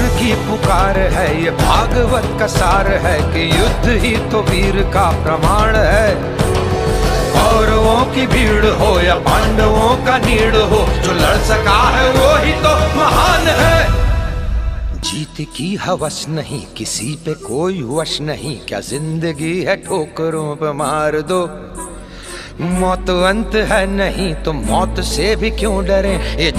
कृष्ण की पुकार है, ये भागवत का सार है कि युद्ध ही तो वीर का प्रमाण है। कौरवों की भीड़ हो या पांडवों का नीड़ हो, जो लड़ सका है वो ही तो महान है। जीत की हवस नहीं, किसी पे कोई वश नहीं, क्या ज़िंदगी है ठोकरों पे मार दो। मौत अंत है नहीं तो मौत से भी क्यों डरे? ये